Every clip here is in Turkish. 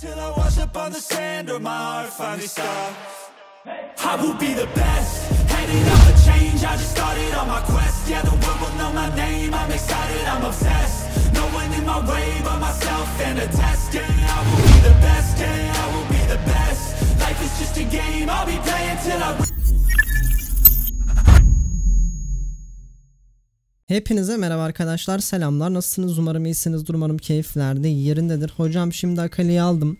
Till I wash up on the sand or my heart finally stops. I will be the best, heading up a change. I just started on my quest. Yeah, the world will know my name. I'm excited, I'm obsessed. No one in my way but myself and a test. Yeah, I will be the best. Yeah, I will be the best. Life is just a game. I'll be playing till I. Hepinize merhaba arkadaşlar. Selamlar. Nasılsınız? Umarım iyisinizdir umarım keyiflerde yerindedir. Hocam şimdi Akali'yi aldım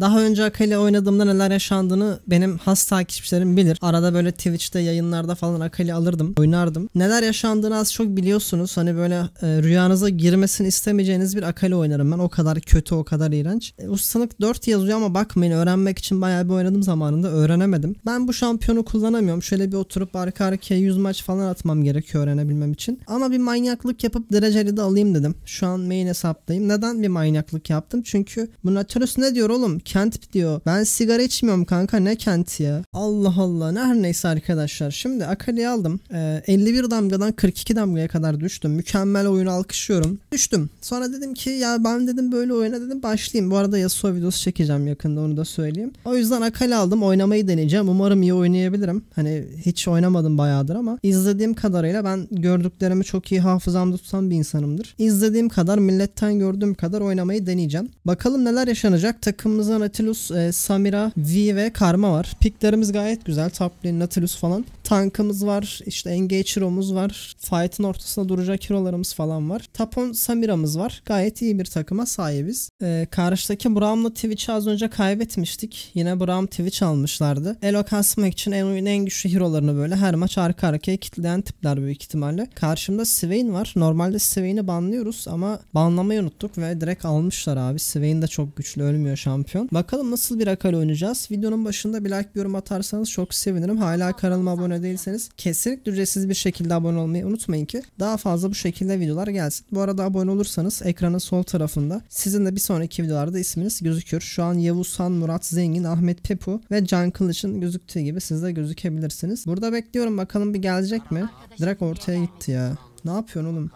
daha önce Akali oynadığımda neler yaşandığını benim has takipçilerim bilir. Arada böyle Twitch'te yayınlarda falan Akali alırdım oynardım. Neler yaşandığını az çok biliyorsunuz. Hani böyle e, rüyanıza girmesini istemeyeceğiniz bir Akali oynarım ben. O kadar kötü o kadar iğrenç. E, ustalık 4 yazıyor ama bakmayın öğrenmek için bayağı bir oynadım zamanında öğrenemedim. Ben bu şampiyonu kullanamıyorum. Şöyle bir oturup arka arkaya 100 maç falan atmam gerekiyor öğrenebilmem için. Ama bir manyaklık yapıp dereceli de alayım dedim. Şu an main hesaptayım. Neden bir manyaklık yaptım? Çünkü bu Nautilus ne diyor oğlum? Kent diyor. Ben sigara içmiyorum kanka ne kent ya? Allah Allah. Ne her neyse arkadaşlar. Şimdi Akali'yi aldım. Ee, 51 damgadan 42 damgaya kadar düştüm. Mükemmel oyunu alkışlıyorum. Düştüm. Sonra dedim ki ya ben dedim böyle oyuna dedim başlayayım. Bu arada Yasuo videosu çekeceğim yakında onu da söyleyeyim. O yüzden Akali aldım. Oynamayı deneyeceğim. Umarım iyi oynayabilirim. Hani hiç oynamadım bayağıdır ama izlediğim kadarıyla ben gördüklerimi çok iyi hafızamda tutan bir insanımdır. İzlediğim kadar milletten gördüğüm kadar oynamayı deneyeceğim. Bakalım neler yaşanacak. Takımımızda Nautilus, e, Samira, V ve Karma var. Piklerimiz gayet güzel. Top lane, Nautilus falan. Tankımız var. işte Engage Hero'muz var. Fight'ın ortasında duracak hero'larımız falan var. Tapon Samira'mız var. Gayet iyi bir takıma sahibiz. E, karşıdaki Braum'la Twitch'i az önce kaybetmiştik. Yine Braum Twitch almışlardı. Elo kasmak için en oyunun en güçlü hero'larını böyle her maç arka arkaya kitleyen tipler büyük ihtimalle. Karşımda Swain var. Normalde Swain'i banlıyoruz ama banlamayı unuttuk ve direkt almışlar abi. Swain de çok güçlü ölmüyor şampiyon. Bakalım nasıl bir akali oynayacağız. Videonun başında bir like bir yorum atarsanız çok sevinirim. Hala kanalıma abone değilseniz kesinlikle ücretsiz bir şekilde abone olmayı unutmayın ki daha fazla bu şekilde videolar gelsin. Bu arada abone olursanız ekranın sol tarafında sizin de bir sonraki videolarda isminiz gözüküyor. Şu an Yavuz Han, Murat Zengin, Ahmet Pepu ve Can Kılıç'ın gözüktüğü gibi siz de gözükebilirsiniz. Burada bekliyorum bakalım bir gelecek mi? Direkt ortaya gitti ya. Ne yapıyorsun oğlum?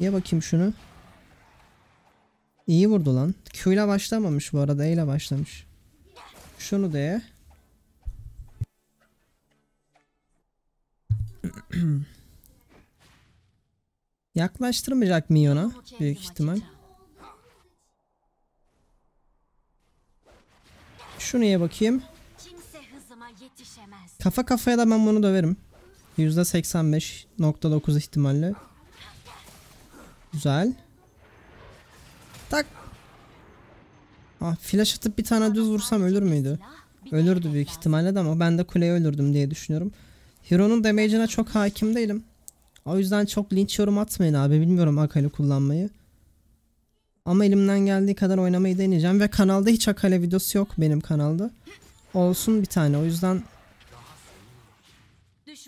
Ye bakayım şunu. İyi vurdu lan. Q ile başlamamış bu arada. E ile başlamış. Şunu da ye. Yaklaştırmayacak minyona büyük ihtimal. Şunu ye bakayım. Kafa kafaya da ben bunu döverim. %85.9 ihtimalle. Güzel. Tak. Ah flash atıp bir tane düz vursam ölür müydü? Ölürdü büyük ihtimalle de ama ben de kuleye ölürdüm diye düşünüyorum. Hero'nun damage'ine çok hakim değilim. O yüzden çok linç yorum atmayın abi. Bilmiyorum Akali kullanmayı. Ama elimden geldiği kadar oynamayı deneyeceğim. Ve kanalda hiç Akali videosu yok benim kanalda. Olsun bir tane. O yüzden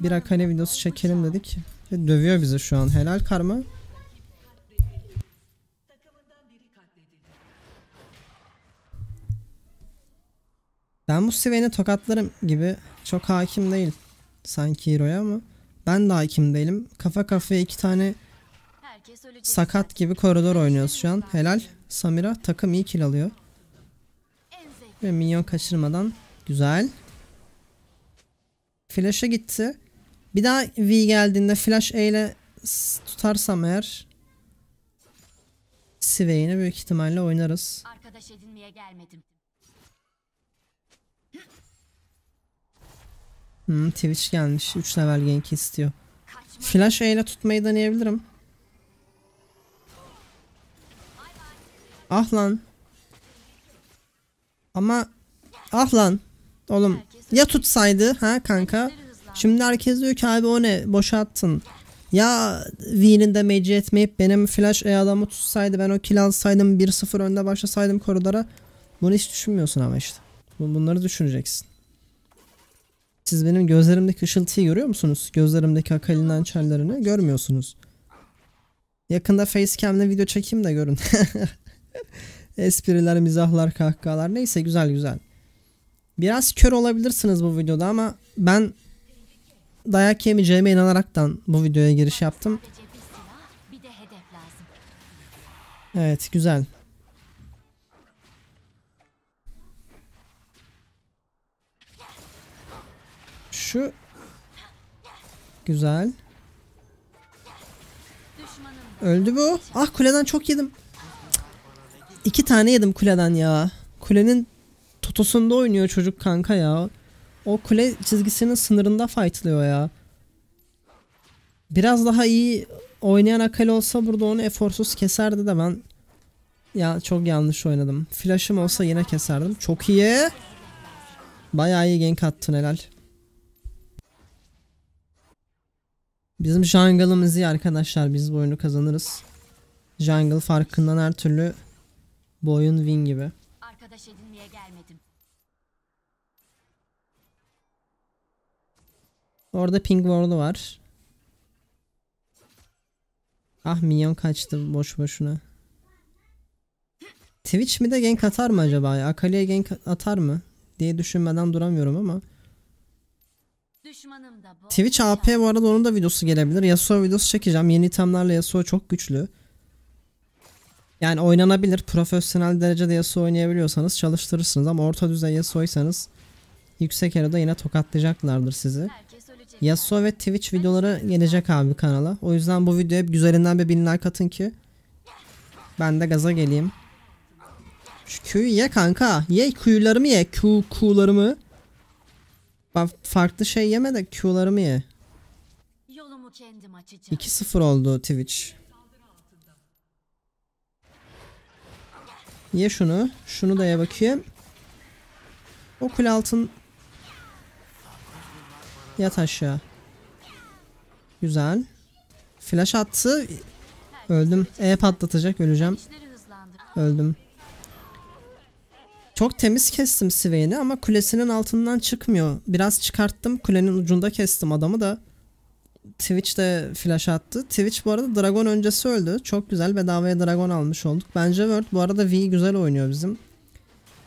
bir Akali videosu çekelim dedik. Dövüyor bizi şu an. Helal karma. Ben bu Swain'i tokatlarım gibi çok hakim değil sanki Hero'ya ama ben de hakim değilim. Kafa kafaya iki tane sakat gibi koridor oynuyoruz şu an. Helal. Samira takım iyi kill alıyor. Ve minyon kaçırmadan. Güzel. Flash'a gitti. Bir daha V geldiğinde flash E ile tutarsam eğer Swain'i büyük ihtimalle oynarız. arkadaş edinmeye gelmedim. Hmm, Twitch gelmiş. 3 level gank istiyor. Flash E ile tutmayı deneyebilirim. Ah lan. Ama ah lan. Oğlum ya tutsaydı ha kanka. Şimdi herkes diyor ki abi o ne boşa attın. Ya V'nin damage'i etmeyip benim flash E adamı tutsaydı ben o kill alsaydım 1-0 önde başlasaydım koridora. Bunu hiç düşünmüyorsun ama işte. Bu- Bunları düşüneceksin. Siz benim gözlerimdeki ışıltıyı görüyor musunuz? Gözlerimdeki Akali'nin hançerlerini görmüyorsunuz. Yakında facecam'le video çekeyim de görün. Espriler, mizahlar, kahkahalar neyse güzel güzel. Biraz kör olabilirsiniz bu videoda ama ben dayak yemeyeceğime inanaraktan bu videoya giriş yaptım. Evet güzel. Flash'ı. Güzel. Öldü bu. Ah kuleden çok yedim. Cık. İki tane yedim kuleden ya. Kulenin totosunda oynuyor çocuk kanka ya. O kule çizgisinin sınırında fightlıyor ya. Biraz daha iyi oynayan Akali olsa burada onu eforsuz keserdi de ben ya çok yanlış oynadım. Flash'ım olsa yine keserdim. Çok iyi. Bayağı iyi gank attın helal. Bizim jungle'ımız iyi arkadaşlar. Biz bu oyunu kazanırız. Jungle farkından her türlü bu oyun win gibi. arkadaş edinmeye gelmedim. Orada ping ward'u var. Ah minyon kaçtı boş boşuna. Twitch mi de gank atar mı acaba? Akali'ye gank atar mı? diye düşünmeden duramıyorum ama. Twitch AP bu arada onun da videosu gelebilir. Yasuo videosu çekeceğim. Yeni itemlerle Yasuo çok güçlü. Yani oynanabilir. Profesyonel derecede Yasuo oynayabiliyorsanız çalıştırırsınız ama orta düzey Yasuo'ysanız yüksek elo'da yine tokatlayacaklardır sizi. Yasuo ve Twitch videoları gelecek abi kanala. O yüzden bu videoya güzelinden bir bin like atın ki ben de gaza geleyim. Şu Q'yu ye kanka. Ye Q'larımı ye. Q Q'larımı. Bak farklı şey yeme de Q'larımı ye. Yolumu kendim açacağım. 2-0 oldu Twitch. Ye şunu. Şunu da ye bakayım. O kule altın. Yat aşağı. Güzel. Flash attı. Öldüm. E patlatacak. Öleceğim. Öldüm. Çok temiz kestim Swain'i ama kulesinin altından çıkmıyor. Biraz çıkarttım. Kulenin ucunda kestim adamı da. Twitch de flash attı. Twitch bu arada Dragon öncesi öldü. Çok güzel bedavaya Dragon almış olduk. Bence Word bu arada V güzel oynuyor bizim.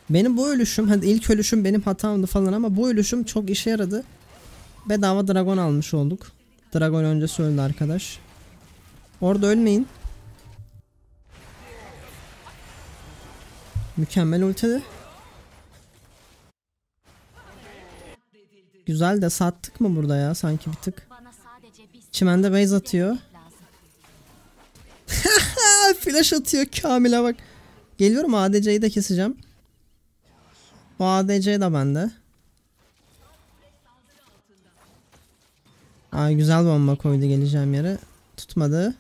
Benim bu ölüşüm, hadi ilk ölüşüm benim hatamdı falan ama bu ölüşüm çok işe yaradı. Bedava Dragon almış olduk. Dragon öncesi öldü arkadaş. Orada ölmeyin. Mükemmel ulti. Güzel de sattık mı burada ya sanki bir tık. Çimende base atıyor. Aa, flash atıyor Kamil'e bak. Geliyorum ADC'yi de keseceğim. O ADC de bende. Ay güzel bomba koydu geleceğim yere. Tutmadı.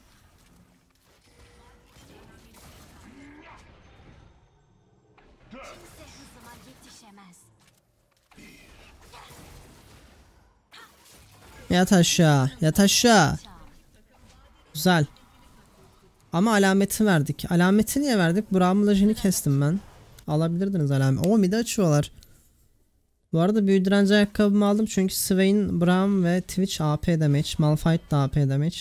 Yat aşağı. Yat aşağı. Güzel. Ama alameti verdik. Alameti niye verdik? Bramlajını kestim ben. Alabilirdiniz alamet. O midi açıyorlar. Bu arada büyü direnci ayakkabımı aldım çünkü Swain, Braum ve Twitch AP damage. Malphite da AP damage.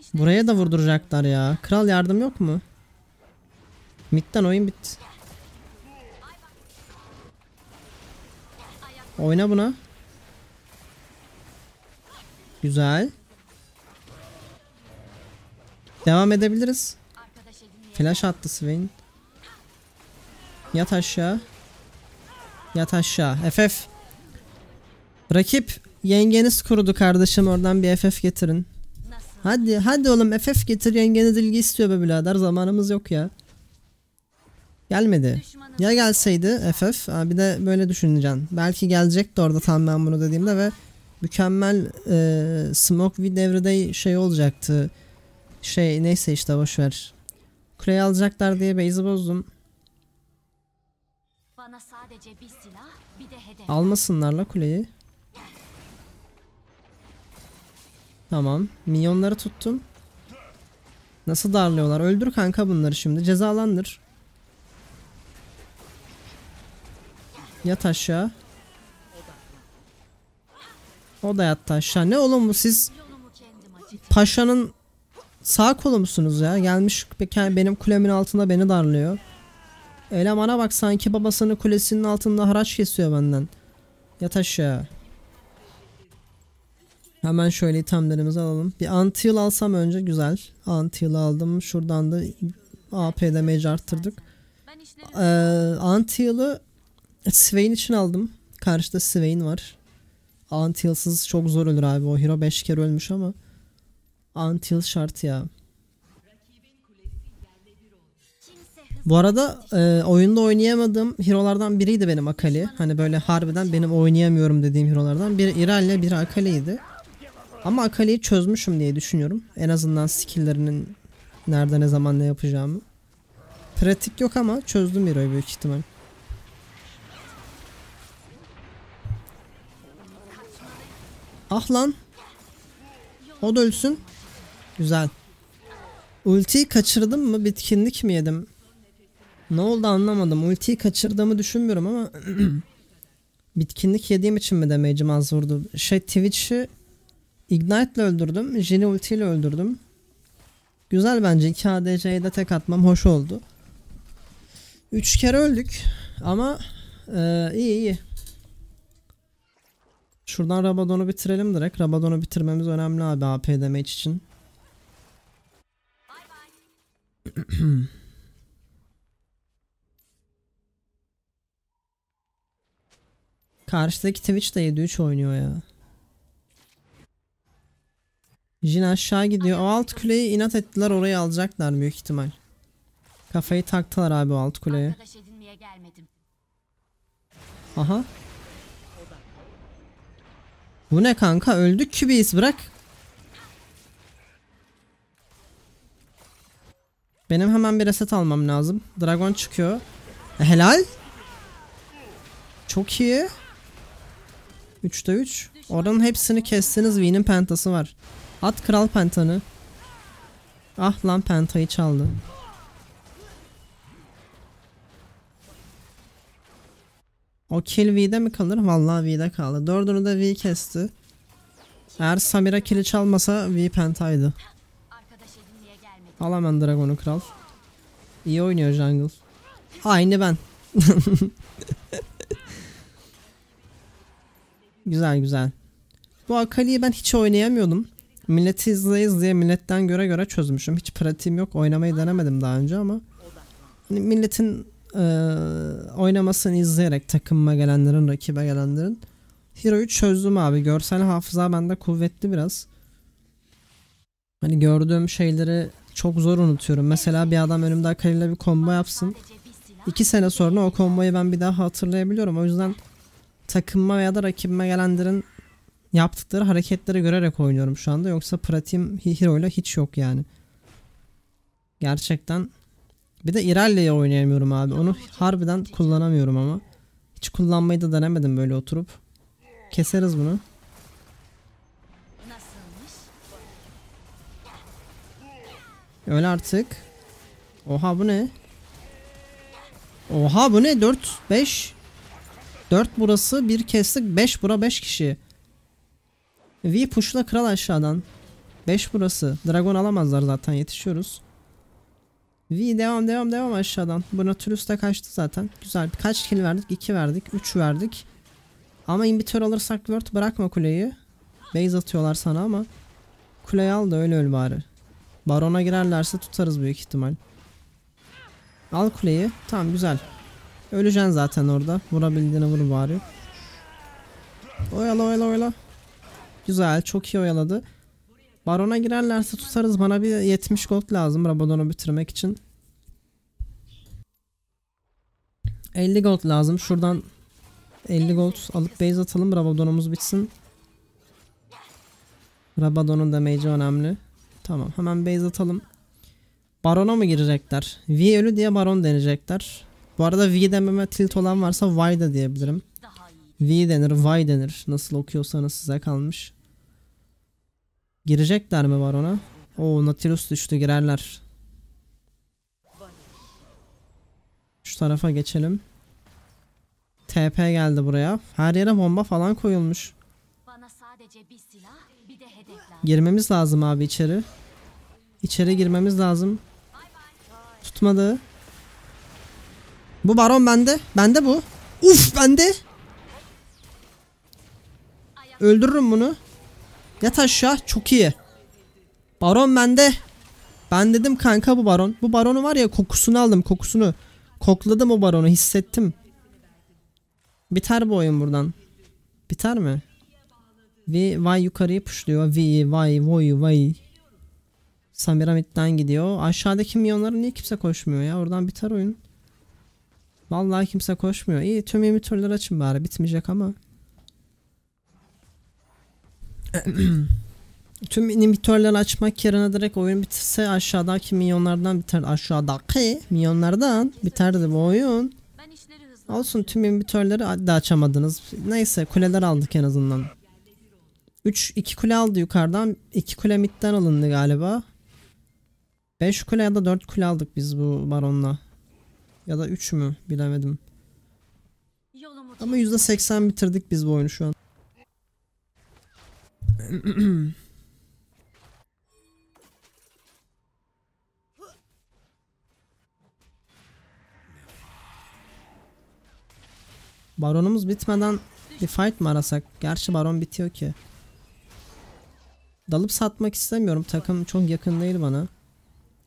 İşte Buraya da vurduracaklar ya. Kral yardım yok mu? Mid'den oyun bitti. Oyna buna. Güzel. Devam edebiliriz. Flash attı Swain. Yat aşağı. Yat aşağı. FF. Rakip yengeniz kurudu kardeşim oradan bir FF getirin. Hadi hadi oğlum FF getir yengeniz ilgi istiyor be birader zamanımız yok ya. Gelmedi. Ya gelseydi FF bir de böyle düşüneceksin. Belki gelecekti orada tam ben bunu dediğimde ve mükemmel e, Smoke with Everyday şey olacaktı. Şey neyse işte boşver. Kuleyi alacaklar diye base'i bozdum. bana sadece bir silah, bir de hedef. Almasınlar la kuleyi. Tamam. Minyonları tuttum. Nasıl darlıyorlar? Öldür kanka bunları şimdi. Cezalandır. Yat aşağı. O da yattı aşağı. Ne oğlum bu siz paşanın sağ kolu musunuz ya? Gelmiş be- benim kulemin altında beni darlıyor. Elemana bak sanki babasının kulesinin altında haraç kesiyor benden. Yat aşağı. Hemen şöyle itemlerimizi alalım. Bir anti alsam önce güzel. Anti aldım. Şuradan da AP damage arttırdık. Ee, anti Swain için aldım. Karşıda Swain var. Antilsız çok zor ölür abi. O hero 5 kere ölmüş ama Antil şart ya. Bu arada e, oyunda oynayamadığım hero'lardan biriydi benim Akali. Hani böyle harbiden benim oynayamıyorum dediğim hero'lardan. Biri Irelia, biri Akali'ydi. Ama Akali'yi çözmüşüm diye düşünüyorum. En azından skill'lerinin nerede ne zaman ne yapacağımı. Pratik yok ama çözdüm hero'yu büyük ihtimal. Ah lan. O da ölsün. Güzel. Ultiyi kaçırdım mı? Bitkinlik mi yedim? Ne oldu anlamadım. Ultiyi kaçırdığımı düşünmüyorum ama bitkinlik yediğim için mi damage'im az vurdu? Şey Twitch'i Ignite ile öldürdüm. Jin'i ulti ile öldürdüm. Güzel bence. 2 ADC'ye de tek atmam hoş oldu. 3 kere öldük ama e, iyi iyi. Şuradan Rabadon'u bitirelim direkt. Rabadon'u bitirmemiz önemli abi AP damage için. Karşıdaki Twitch de 7-3 oynuyor ya. Jin aşağı gidiyor. O alt kuleyi inat ettiler orayı alacaklar büyük ihtimal. Kafayı taktılar abi alt kuleye. Aha. Bu ne kanka öldük kübeyiz bırak. Benim hemen bir reset almam lazım. Dragon çıkıyor. E, helal. Çok iyi. 3'te 3. Oranın hepsini kestiniz. V'nin pentası var. At kral pentanı. Ah lan pentayı çaldı. O kill V'de mi kalır? Vallahi V'de kaldı. Dördünü de V kesti. Eğer Samira kill'i çalmasa V pentaydı. Al hemen Dragon'u kral. İyi oynuyor jungle. Aynı ben. güzel güzel. Bu Akali'yi ben hiç oynayamıyordum. Milleti izleye izleye milletten göre göre çözmüşüm. Hiç pratiğim yok. Oynamayı denemedim daha önce ama. Hani milletin eee, oynamasını izleyerek takımıma gelenlerin, rakibe gelenlerin. Hero'yu çözdüm abi. Görsel hafıza bende kuvvetli biraz. Hani gördüğüm şeyleri çok zor unutuyorum. Mesela bir adam önümde Akali'yle bir combo yapsın. İki sene sonra o komboyu ben bir daha hatırlayabiliyorum. O yüzden takımıma veya da rakibime gelenlerin yaptıkları hareketleri görerek oynuyorum şu anda. Yoksa pratiğim Hero ile hiç yok yani. Gerçekten. Bir de Irelia'yı oynayamıyorum abi. Onu harbiden kullanamıyorum ama. Hiç kullanmayı da denemedim böyle oturup. Keseriz bunu. Öyle artık. Oha bu ne? Oha bu ne? 4 5 4 burası bir kestik 5 bura 5 kişi. V pushla kral aşağıdan. 5 burası. Dragon alamazlar zaten yetişiyoruz. V devam devam devam aşağıdan. Nautilus da kaçtı zaten. Güzel. Kaç kill verdik? 2 verdik. 3 verdik. Ama inhibitor alırsak word bırakma kuleyi. Base atıyorlar sana ama. Kuleyi al da öyle öl bari. Barona girerlerse tutarız büyük ihtimal. Al kuleyi. Tamam güzel. Öleceksin zaten orada. Vurabildiğine vur bari. Oyala oyala oyala. Güzel. Çok iyi oyaladı. Barona girerlerse tutarız. Bana bir 70 gold lazım Rabadon'u bitirmek için. 50 gold lazım. Şuradan 50 gold alıp base atalım. Rabadon'umuz bitsin. Rabadon'un damage'i önemli. Tamam hemen base atalım. Baron'a mı girecekler? V ölü diye Baron deneyecekler. Bu arada V dememe tilt olan varsa Y da diyebilirim. V denir, Y denir. Nasıl okuyorsanız size kalmış. Girecekler mi Baron'a? Oo Nautilus düştü girerler. Şu tarafa geçelim. TP geldi buraya. Her yere bomba falan koyulmuş. Bir silah, bir. Girmemiz lazım abi içeri. İçeri girmemiz lazım. Tutmadı. Bu baron bende. Bende bu. Uf bende. Öldürürüm bunu. Yat aşağı. Çok iyi. Baron bende. Ben dedim kanka bu baron. Bu baronu var ya kokusunu aldım kokusunu. Kokladım o baronu hissettim. Biter bu oyun buradan. Biter mi? Vi vay yukarıyı puşluyor. Vi vay voy vay. Samira midden gidiyor. Aşağıdaki milyonlara niye kimse koşmuyor ya? Oradan biter oyun. Vallahi kimse koşmuyor. İyi tüm imitörleri açın bari. Bitmeyecek ama. tüm imitörleri açmak yerine direkt oyun bitirse aşağıdaki milyonlardan biter. Aşağıdaki milyonlardan biterdi bu oyun. Olsun tüm imitörleri de açamadınız. Neyse kuleler aldık en azından. 3 2 kule aldı yukarıdan. 2 kule midden alındı galiba. 5 kule ya da 4 kule aldık biz bu baronla. Ya da 3 mü bilemedim. Ama %80 bitirdik biz bu oyunu şu an. Baronumuz bitmeden bir fight mı arasak? Gerçi baron bitiyor ki. Dalıp satmak istemiyorum. Takım çok yakın değil bana.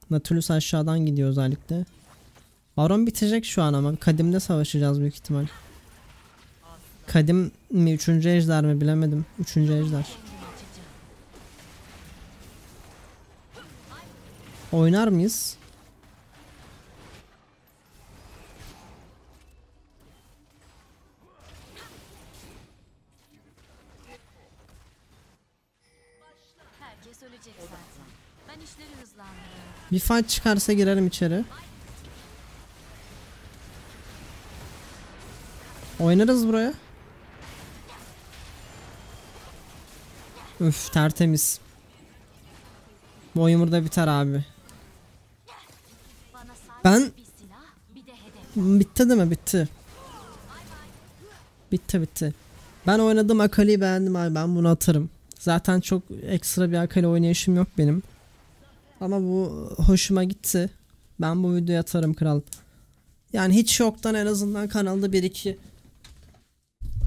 Nautilus aşağıdan gidiyor özellikle. Baron bitecek şu an ama kadimde savaşacağız büyük ihtimal. Kadim mi üçüncü ejder mi bilemedim. Üçüncü ejder. Oynar mıyız? Bir fight çıkarsa girerim içeri. Oynarız buraya. Üf tertemiz. Bu oyun burada biter abi. Ben-. Bitti değil mi? Bitti. Bitti bitti. Ben oynadım Akali'yi beğendim abi. Ben bunu atarım. Zaten çok ekstra bir Akali oynayışım yok benim. Ama bu hoşuma gitti. Ben bu videoyu atarım kral. Yani hiç yoktan en azından kanalda 1-2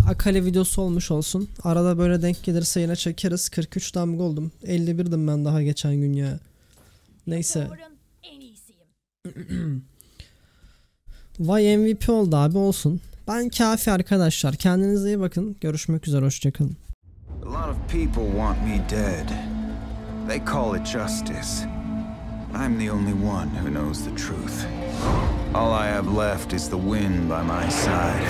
Akali videosu olmuş olsun. Arada böyle denk gelirse yine çekeriz. 43 damga oldum. 51'dim ben daha geçen gün ya. Neyse. Vay MVP oldu abi olsun. Ben kafi arkadaşlar. Kendinize iyi bakın. Görüşmek üzere. Hoşçakalın. A lot of people want me dead. They call it justice. I'm the only one who knows the truth. All I have left is the wind by my side.